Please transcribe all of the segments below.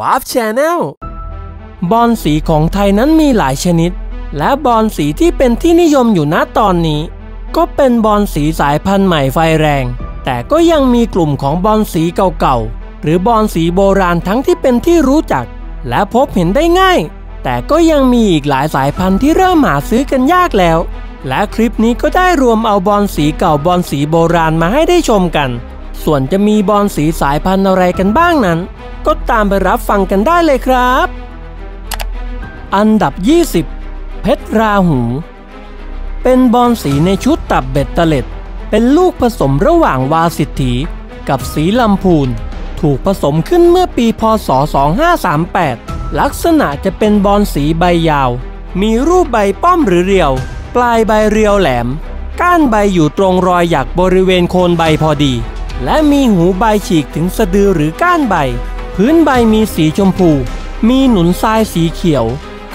วาร์ปแชนแนลบอนสีของไทยนั้นมีหลายชนิด และบอนสีที่เป็นที่นิยมอยู่ณตอนนี้ ก็เป็นบอนสีสายพันธุ์ใหม่ไฟแรง แต่ก็ยังมีกลุ่มของบอนสีเก่าๆ หรือบอนสีโบราณทั้งที่เป็นที่รู้จัก และพบเห็นได้ง่าย แต่ก็ยังมีอีกหลายสายพันธุ์ที่เริ่มหาซื้อกันยากแล้ว และคลิปนี้ก็ได้รวมเอาบอนสีเก่าบอนสีโบราณมาให้ได้ชมกัน ส่วนจะมีบอลสีสายพันธุ์อะไรกันบ้างนั้น ก็ตามไปรับฟังกันได้เลยครับ อันดับ 20 เพชรราหู เป็นบอลสีในชุดตับเบ็ดเตล็ด เป็นลูกผสมระหว่างวาสิทธีกับสีลำพูน ถูกผสมขึ้นเมื่อปีพศ 2538 ลักษณะจะเป็นบอลสีใบยาว มีรูปใบป้อมหรือเรียว ปลายใบเรียวแหลม ก้านใบอยู่ตรงรอยหยักบริเวณโคนใบพอดี และมีหูใบฉีกถึงสะดือหรือก้านใบ พื้นใบมีสีชมพู มีหนุนทรายสีเขียว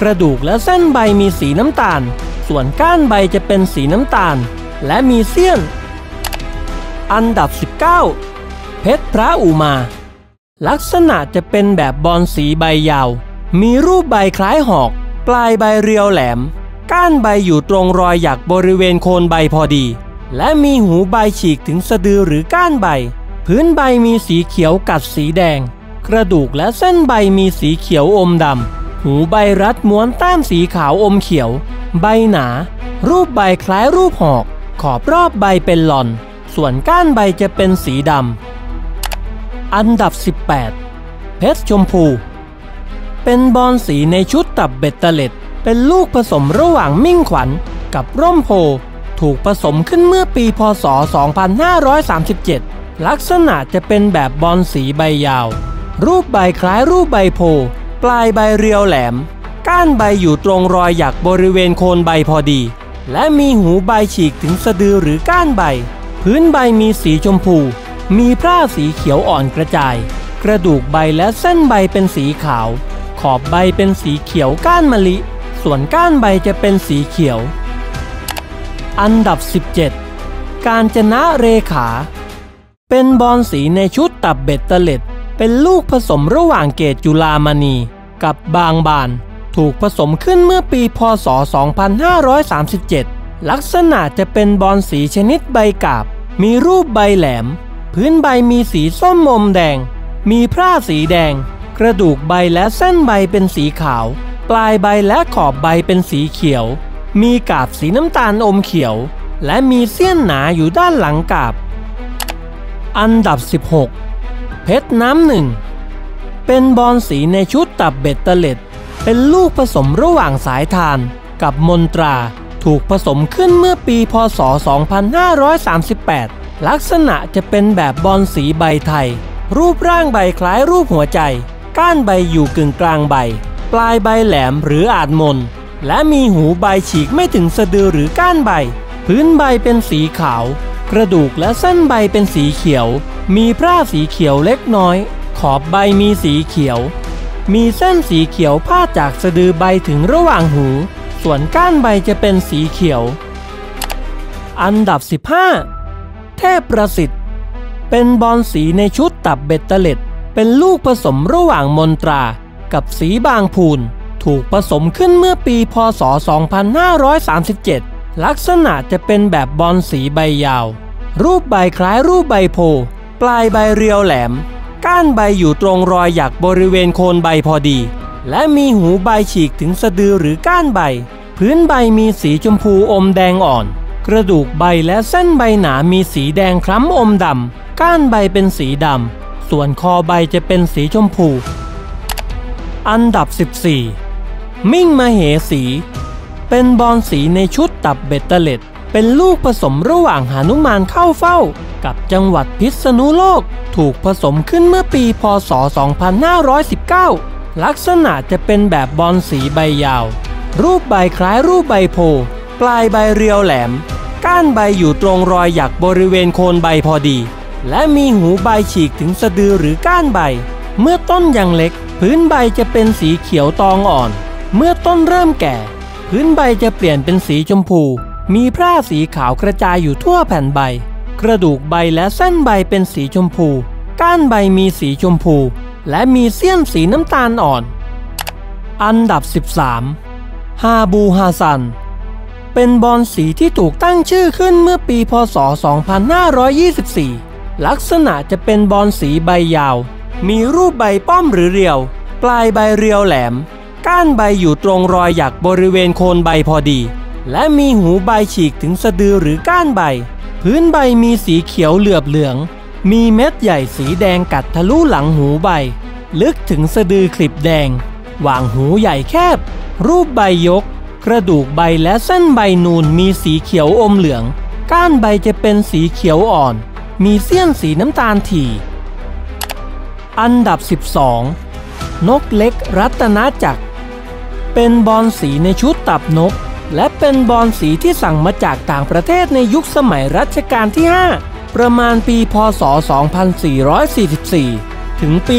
กระดูกและเส้นใบมีสีน้ำตาล ส่วนก้านใบจะเป็นสีน้ำตาล และมีเสี้ยน อันดับ 19 เพชรพระอุมา ลักษณะจะเป็นแบบบอลสีใบยาว มีรูปใบคล้ายหอก ปลายใบเรียวแหลม ก้านใบอยู่ตรงรอยหยักบริเวณโคนใบพอดี และมีหูใบฉีกถึงสะดือหรือก้านใบ พื้นใบมีสีเขียวกัดสีแดง กระดูกและเส้นใบมีสีเขียวอมดำ หูใบรัดม้วนแต้มสีขาวอมเขียว ใบหนา รูปใบคล้ายรูปหอก ขอบรอบใบเป็นหล่อน ส่วนก้านใบจะเป็นสีดำ อันดับ 18 เพชรชมพู เป็นบอลสีในชุดตับเบ็ดเตล็ด เป็นลูกผสมระหว่างมิ่งขวัญกับร่มโพ ถูกผสมขึ้นเมื่อปีพศ 2537 ลักษณะจะเป็นแบบบอลสีใบยาว รูปใบคล้ายรูปใบโพ ปลายใบเรียวแหลม ก้านใบอยู่ตรงรอยหยักบริเวณโคนใบพอดี และมีหูใบฉีกถึงสะดือหรือก้านใบ พื้นใบมีสีชมพู มีพร่าสีเขียวอ่อนกระจาย กระดูกใบและเส้นใบเป็นสีขาว ขอบใบเป็นสีเขียวก้านมะลิ ส่วนก้านใบจะเป็นสีเขียว อันดับ 17 การจนะเรขา เป็นบอลสีในชุดตับเบ็ดเตล็ด เป็นลูกผสมระหว่างเกตจุลามณี กับบางบาน ถูกผสมขึ้นเมื่อปีพศ 2537 ลักษณะจะเป็นบอลสีชนิดใบกาบ มีรูปใบแหลม พื้นใบมีสีส้มอมแดง มีพร่าสีแดง กระดูกใบและเส้นใบเป็นสีขาว ปลายใบและขอบใบเป็นสีเขียว มีกาบสีน้ำตาลอมเขียว และมีเสี้ยนหนาอยู่ด้านหลังกาบ อันดับ 16 เพชรน้ำหนึ่ง เป็นบอลสีในชุดตับเบ็ดเตล็ด เป็นลูกผสมระหว่างสายทานกับมนตราถูกผสมขึ้นเมื่อปีพศ 2538 ลักษณะจะเป็นแบบบอลสีใบไทย รูปร่างใบคล้ายรูปหัวใจ ก้านใบอยู่กึ่งกลางใบ ปลายใบแหลมหรืออาจมน และมีหูใบฉีกไม่ถึงสะดือหรือก้านใบ พื้นใบเป็นสีขาว กระดูกและเส้นใบเป็นสีเขียว มีพร่าสีเขียวเล็กน้อย ขอบใบมีสีเขียว มีเส้นสีเขียวพาดจากสะดือใบถึงระหว่างหู ส่วนก้านใบจะเป็นสีเขียว อันดับ 15 เทพประสิทธิ์ เป็นบอลสีในชุดตับเบ็ดเตล็ด เป็นลูกผสมระหว่างมนตรา กับสีบางพูน ถูกผสมขึ้นเมื่อปีพศ 2537 ลักษณะจะเป็นแบบบอลสีใบยาว รูปใบคล้ายรูปใบโพ ปลายใบเรียวแหลม ก้านใบอยู่ตรงรอยหยักบริเวณโคนใบพอดี และมีหูใบฉีกถึงสะดือหรือก้านใบ พื้นใบมีสีชมพูอมแดงอ่อน กระดูกใบและเส้นใบหนามีสีแดงคล้ำอมดำ ก้านใบเป็นสีดำส่วนคอใบจะเป็นสีชมพู อันดับ 14 มิ่งมาเหสี เป็นบอลสีในชุดตับเบ็ดเตล็ด เป็นลูกผสมระหว่างหานุมานเข้าเฝ้า กับจังหวัดพิษณุโลก ถูกผสมขึ้นเมื่อปีพศ 2519 ลักษณะจะเป็นแบบบอลสีใบยาว รูปใบคล้ายรูปใบโพ ปลายใบเรียวแหลม ก้านใบอยู่ตรงรอยหยักบริเวณโคนใบพอดี และมีหูใบฉีกถึงสะดือหรือก้านใบ เมื่อต้นยังเล็ก พื้นใบจะเป็นสีเขียวตองอ่อน เมื่อต้นเริ่มแก่ พื้นใบจะเปลี่ยนเป็นสีชมพู มีพร่าสีขาวกระจายอยู่ทั่วแผ่นใบ กระดูกใบและเส้นใบเป็นสีชมพู ก้านใบมีสีชมพู และมีเสี้ยนสีน้ำตาลอ่อน อันดับ 13 ฮาบูฮาซัน เป็นบอลสีที่ถูกตั้งชื่อขึ้นเมื่อปีพศ 2524 ลักษณะจะเป็นบอลสีใบยาว มีรูปใบป้อมหรือเรียว ปลายใบเรียวแหลม ก้านใบอยู่ตรงรอยหยักบริเวณโคนใบพอดี และมีหูใบฉีกถึงสะดือหรือก้านใบ พื้นใบมีสีเขียวเหลือบเหลือง มีเม็ดใหญ่สีแดงกัดทะลุหลังหูใบ ลึกถึงสะดือคลิปแดงหว่างหูใหญ่แคบ รูปใบยก กระดูกใบและเส้นใบนูนมีสีเขียวอมเหลือง ก้านใบจะเป็นสีเขียวอ่อน มีเสี้ยนสีน้ำตาลถี่ อันดับ 12 นกเล็กรัตนจักร เป็นบอลสีในชุดตับนก และเป็นบอลสีที่สั่งมาจากต่างประเทศในยุคสมัยรัชกาลที่ 5 ประมาณปีพศ 2444 ถึงปี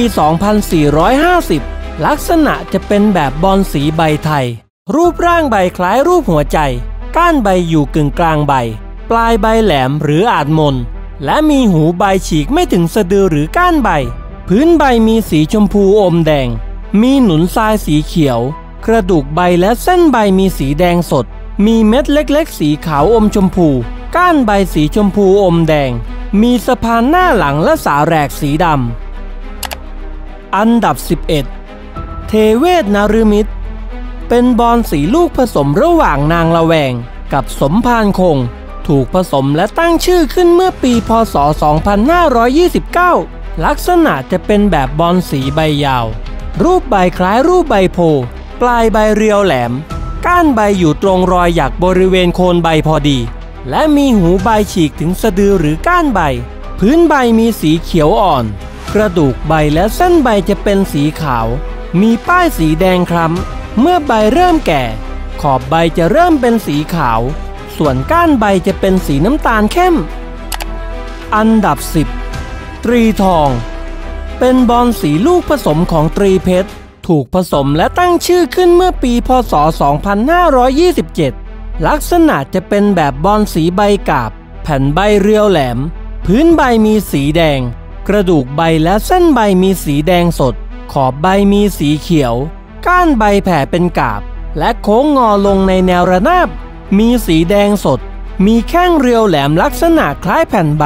2450 ลักษณะจะเป็นแบบบอลสีใบไทย รูปร่างใบคล้ายรูปหัวใจ ก้านใบอยู่กึ่งกลางใบ ปลายใบแหลมหรืออาจมน และมีหูใบฉีกไม่ถึงสะดือหรือก้านใบ พื้นใบมีสีชมพูอมแดงมีหนุนทรายสีเขียว กระดูกใบและเส้นใบมีสีแดงสด มีเม็ดเล็กๆ สีขาวอมชมพู ก้านใบสีชมพูอมแดง มีสะพานหน้าหลังและสาแหรกสีดำ อันดับ 11 เทเวศนารุมิตร เป็นบอลสีลูกผสมระหว่างนางละแวง กับสมพานคง ถูกผสมและตั้งชื่อขึ้นเมื่อปีพศ 2529 ลักษณะจะเป็นแบบบอลสีใบยาวรูปใบคล้ายรูปใบโพ ปลายใบเรียวแหลม ก้านใบอยู่ตรงรอยหยักบริเวณโคนใบพอดี และมีหูใบฉีกถึงสะดือหรือก้านใบ พื้นใบมีสีเขียวอ่อน กระดูกใบและเส้นใบจะเป็นสีขาว มีป้ายสีแดงคล้ำ เมื่อใบเริ่มแก่ ขอบใบจะเริ่มเป็นสีขาว ส่วนก้านใบจะเป็นสีน้ำตาลเข้ม อันดับ 10 ตรีทอง เป็นบอลสีลูกผสมของตรีเพชร ถูกผสมและตั้งชื่อขึ้นเมื่อปีพศ 2527 ลักษณะจะเป็นแบบบอลสีใบกาบ แผ่นใบเรียวแหลม พื้นใบมีสีแดง กระดูกใบและเส้นใบมีสีแดงสด ขอบใบมีสีเขียว ก้านใบแผ่เป็นกาบ และโค้งงอลงในแนวระนาบ มีสีแดงสด มีแข้งเรียวแหลมลักษณะคล้ายแผ่นใบ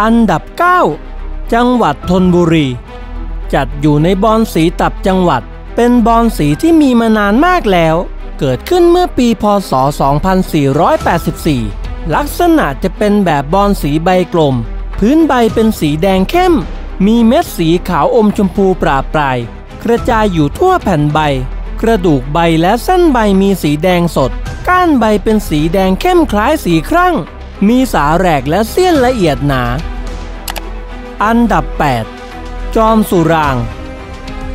อันดับ 9 จังหวัดธนบุรี จัดอยู่ในบอลสีตับจังหวัด เป็นบอลสีที่มีมานานมากแล้ว เกิดขึ้นเมื่อปีพศ 2484 ลักษณะจะเป็นแบบบอลสีใบกลม พื้นใบเป็นสีแดงเข้ม มีเม็ดสีขาวอมชมพูปราปรายกระจายอยู่ทั่วแผ่นใบ กระดูกใบและเส้นใบมีสีแดงสด ก้านใบเป็นสีแดงเข้มคล้ายสีครั่ง มีสาแหรกและเสี้ยนละเอียดหนา อันดับ 8 จอมสุราง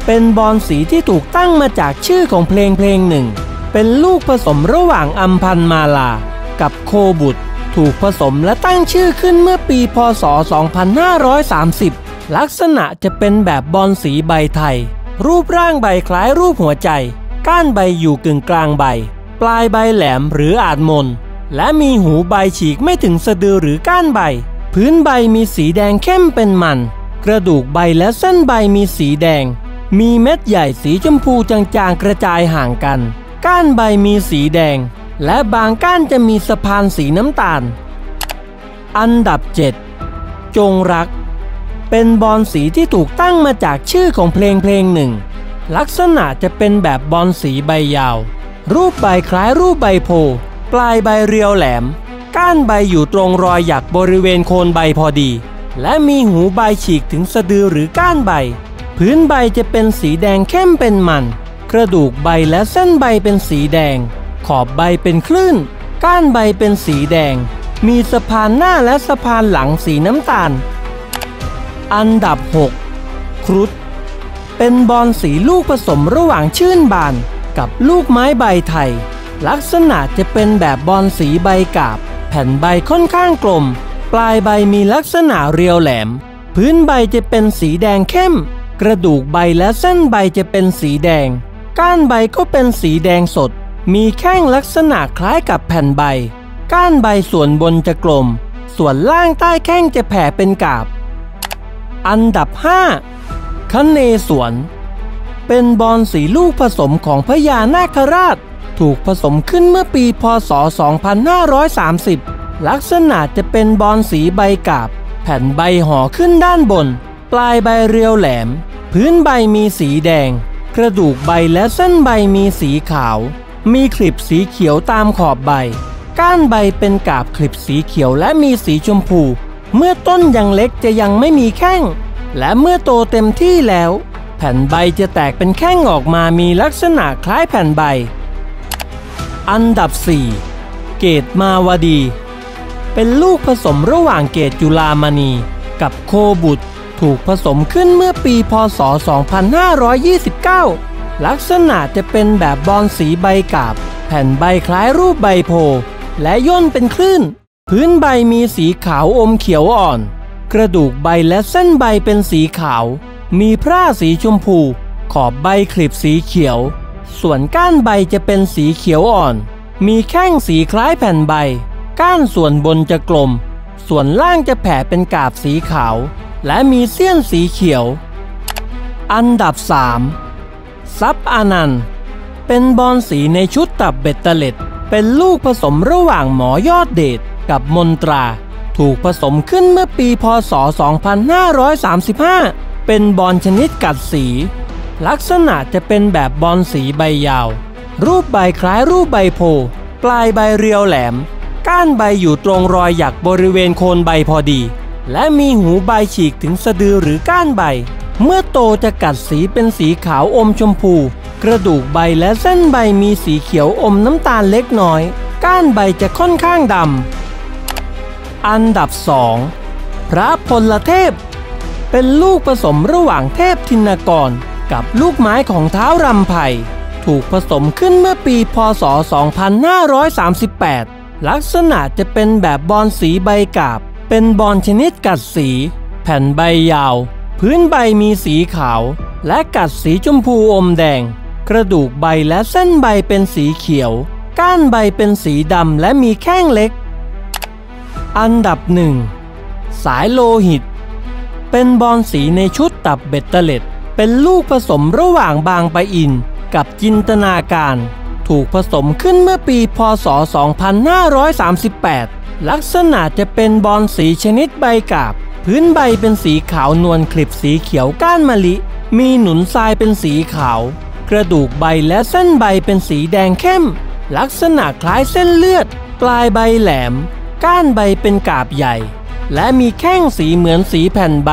เป็นบอลสีที่ถูกตั้งมาจากชื่อของเพลงเพลงหนึ่ง เป็นลูกผสมระหว่างอัมพันมาลา กับโคบุตรถูกผสมและตั้งชื่อขึ้นเมื่อปีพศ 2530 ลักษณะจะเป็นแบบบอลสีใบไทย รูปร่างใบคล้ายรูปหัวใจ ก้านใบอยู่กึ่งกลางใบ ปลายใบแหลมหรืออาจมน และมีหูใบฉีกไม่ถึงสะดือหรือก้านใบ พื้นใบมีสีแดงเข้มเป็นมัน กระดูกใบและเส้นใบมีสีแดง มีเม็ดใหญ่สีชมพูจางๆกระจายห่างกัน ก้านใบมีสีแดง และบางก้านจะมีสะพานสีน้ำตาล อันดับ 7 จงรัก เป็นบอลสีที่ถูกตั้งมาจากชื่อของเพลงเพลงหนึ่ง ลักษณะจะเป็นแบบบอลสีใบยาว รูปใบคล้ายรูปใบโพ ปลายใบเรียวแหลม ก้านใบอยู่ตรงรอยหยักบริเวณโคนใบพอดี และมีหูใบฉีกถึงสะดือหรือก้านใบ พื้นใบจะเป็นสีแดงเข้มเป็นมัน กระดูกใบและเส้นใบเป็นสีแดง ขอบใบเป็นคลื่น ก้านใบเป็นสีแดง มีสะพานหน้าและสะพานหลังสีน้ำตาล อันดับ 6 ครุฑเป็นบอลสีลูกผสมระหว่างชื่นบานกับลูกไม้ใบไทย ลักษณะจะเป็นแบบบอลสีใบกาบ แผ่นใบค่อนข้างกลม ปลายใบมีลักษณะเรียวแหลม พื้นใบจะเป็นสีแดงเข้ม กระดูกใบและเส้นใบจะเป็นสีแดง ก้านใบก็เป็นสีแดงสด มีแข้งลักษณะคล้ายกับแผ่นใบ ก้านใบส่วนบนจะกลม ส่วนล่างใต้แข้งจะแผ่เป็นกาบ อันดับ 5คเนศวรเป็นบอนสีลูกผสมของพญานาคราช ถูกผสมขึ้นเมื่อปีพศ 2530 ลักษณะจะเป็นบอนสีใบกาบ แผ่นใบห่อขึ้นด้านบน ปลายใบเรียวแหลม พื้นใบมีสีแดง กระดูกใบและเส้นใบมีสีขาว มีคลิปสีเขียวตามขอบใบ ก้านใบเป็นกาบคลิปสีเขียวและมีสีชมพู เมื่อต้นยังเล็กจะยังไม่มีแข้ง และเมื่อโตเต็มที่แล้ว แผ่นใบจะแตกเป็นแข้งออกมามีลักษณะคล้ายแผ่นใบ อันดับ 4 เกตมาวดี เป็นลูกผสมระหว่างเกตจุลามณี กับโคบุตรถูกผสมขึ้นเมื่อปีพศ 2529 ลักษณะจะเป็นแบบบอนสีใบกาบ แผ่นใบคล้ายรูปใบโพ และย่นเป็นคลื่น พื้นใบมีสีขาวอมเขียวอ่อน กระดูกใบและเส้นใบเป็นสีขาว มีพร่าสีชมพู ขอบใบคลิปสีเขียว ส่วนก้านใบจะเป็นสีเขียวอ่อน มีแข้งสีคล้ายแผ่นใบ ก้านส่วนบนจะกลม ส่วนล่างจะแผ่เป็นกาบสีขาว และมีเสี้ยนสีเขียว อันดับ 3 ซับอานันต์ เป็นบอนสีในชุดตับเบ็ดเตล็ด เป็นลูกผสมระหว่างหมอยอดเดชกับมนตรา ถูกผสมขึ้นเมื่อปีพศ 2535 เป็นบอลชนิดกัดสี ลักษณะจะเป็นแบบบอลสีใบยาว รูปใบคล้ายรูปใบโพปลายใบเรียวแหลม ก้านใบอยู่ตรงรอยหยักบริเวณโคนใบพอดี และมีหูใบฉีกถึงสะดือหรือก้านใบ เมื่อโตจะกัดสีเป็นสีขาวอมชมพู กระดูกใบและเส้นใบมีสีเขียวอมน้ำตาลเล็กน้อย ก้านใบจะค่อนข้างดำ อันดับ 2 พระพลเทพ เป็นลูกผสมระหว่างเทพทินกร กับลูกไม้ของเท้ารำไพถูกผสมขึ้นเมื่อปีพศ 2538 ลักษณะจะเป็นแบบบอนสีใบกาบ เป็นบอนชนิดกัดสี แผ่นใบยาว พื้นใบมีสีขาว และกัดสีชมพูอมแดง กระดูกใบและเส้นใบเป็นสีเขียว ก้านใบเป็นสีดำและมีแข้งเล็ก อันดับหนึ่งสายโลหิต เป็นบอนสีในชุดตับเบ็ดเตล็ด เป็นลูกผสมระหว่างบางปะอินกับจินตนาการ ถูกผสมขึ้นเมื่อปีพศ 2538 ลักษณะจะเป็นบอนสีชนิดใบกาบ พื้นใบเป็นสีขาวนวลคลิปสีเขียวก้านมะลิ มีหนุนทรายเป็นสีขาว กระดูกใบและเส้นใบเป็นสีแดงเข้ม ลักษณะคล้ายเส้นเลือด ปลายใบแหลม ก้านใบเป็นกาบใหญ่ และมีแข้งสีเหมือนสีแผ่นใบ